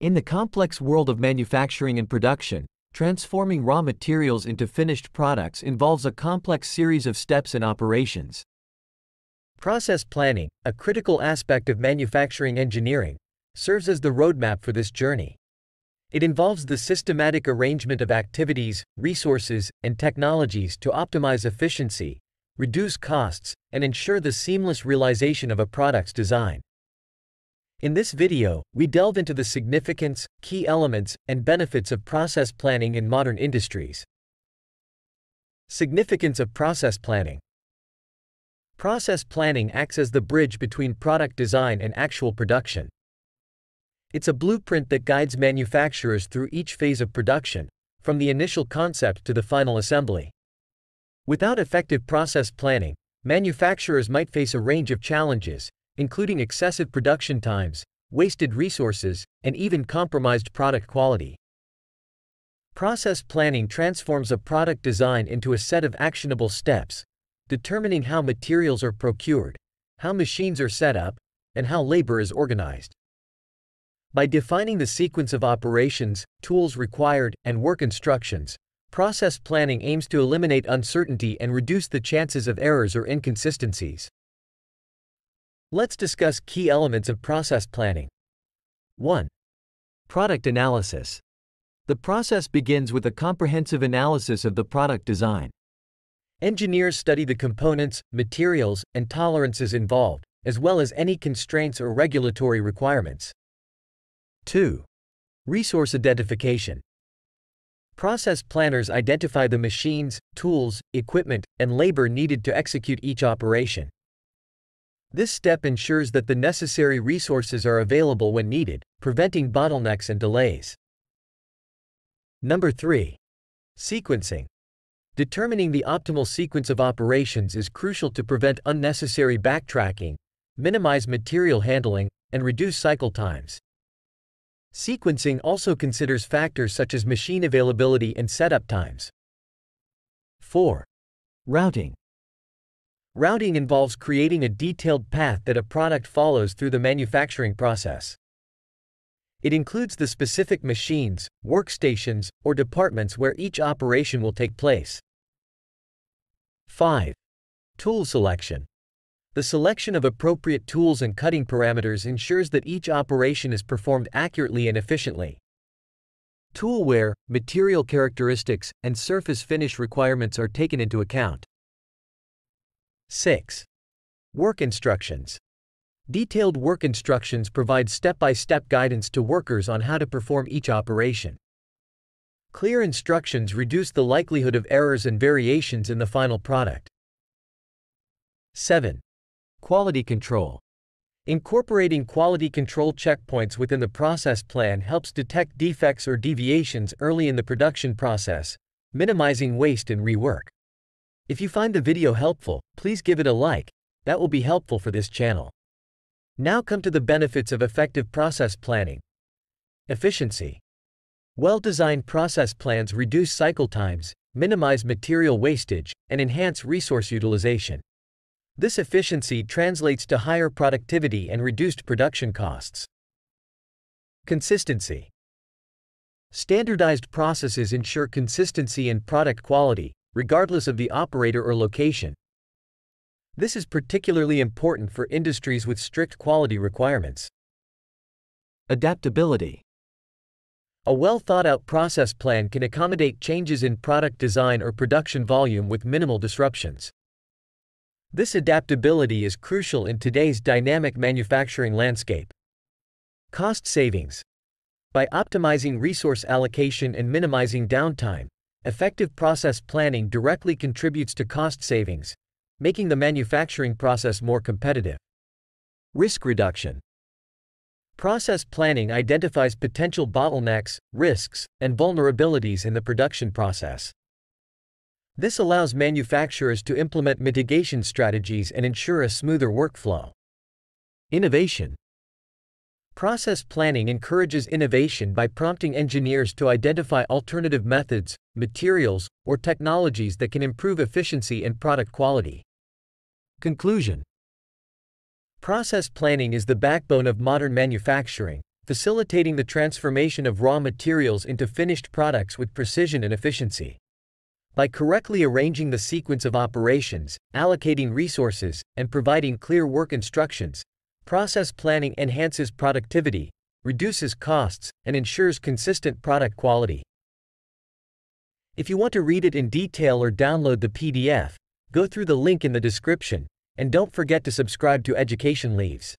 In the complex world of manufacturing and production, transforming raw materials into finished products involves a complex series of steps and operations. Process planning, a critical aspect of manufacturing engineering, serves as the roadmap for this journey. It involves the systematic arrangement of activities, resources, and technologies to optimize efficiency, reduce costs, and ensure the seamless realization of a product's design. In this video, we delve into the significance, key elements, and benefits of process planning in modern industries. Significance of process planning. Process planning acts as the bridge between product design and actual production. It's a blueprint that guides manufacturers through each phase of production, from the initial concept to the final assembly. Without effective process planning, manufacturers might face a range of challenges, including excessive production times, wasted resources, and even compromised product quality. Process planning transforms a product design into a set of actionable steps, determining how materials are procured, how machines are set up, and how labor is organized. By defining the sequence of operations, tools required, and work instructions, process planning aims to eliminate uncertainty and reduce the chances of errors or inconsistencies. Let's discuss key elements of process planning. 1. Product analysis. The process begins with a comprehensive analysis of the product design. Engineers study the components, materials, and tolerances involved, as well as any constraints or regulatory requirements. 2. Resource identification. Process planners identify the machines, tools, equipment, and labor needed to execute each operation. This step ensures that the necessary resources are available when needed, preventing bottlenecks and delays. Number 3. Sequencing. Determining the optimal sequence of operations is crucial to prevent unnecessary backtracking, minimize material handling, and reduce cycle times. Sequencing also considers factors such as machine availability and setup times. 4. Routing. Routing involves creating a detailed path that a product follows through the manufacturing process. It includes the specific machines, workstations, or departments where each operation will take place. 5. Tool selection. The selection of appropriate tools and cutting parameters ensures that each operation is performed accurately and efficiently. Tool wear, material characteristics, and surface finish requirements are taken into account. 6. Work instructions. Detailed work instructions provide step-by-step -step guidance to workers on how to perform each operation. Clear instructions reduce the likelihood of errors and variations in the final product. 7. Quality control. Incorporating quality control checkpoints within the process plan helps detect defects or deviations early in the production process, minimizing waste and rework. If you find the video helpful, please give it a like, that will be helpful for this channel. Now come to the benefits of effective process planning. Efficiency. Well-designed process plans reduce cycle times, minimize material wastage, and enhance resource utilization. This efficiency translates to higher productivity and reduced production costs. Consistency. Standardized processes ensure consistency in product quality, regardless of the operator or location. This is particularly important for industries with strict quality requirements. Adaptability. A well thought out process plan can accommodate changes in product design or production volume with minimal disruptions. This adaptability is crucial in today's dynamic manufacturing landscape. Cost savings. By optimizing resource allocation and minimizing downtime, Effective process planning directly contributes to cost savings, making the manufacturing process more competitive. Risk reduction. Process planning identifies potential bottlenecks, risks, and vulnerabilities in the production process. This allows manufacturers to implement mitigation strategies and ensure a smoother workflow. Innovation. Process planning encourages innovation by prompting engineers to identify alternative methods, materials, or technologies that can improve efficiency and product quality. Conclusion Process planning is the backbone of modern manufacturing, facilitating the transformation of raw materials into finished products with precision and efficiency. By correctly arranging the sequence of operations, allocating resources, and providing clear work instructions, process planning enhances productivity, reduces costs, and ensures consistent product quality. If you want to read it in detail or download the PDF, go through the link in the description, and don't forget to subscribe to Education Leaves.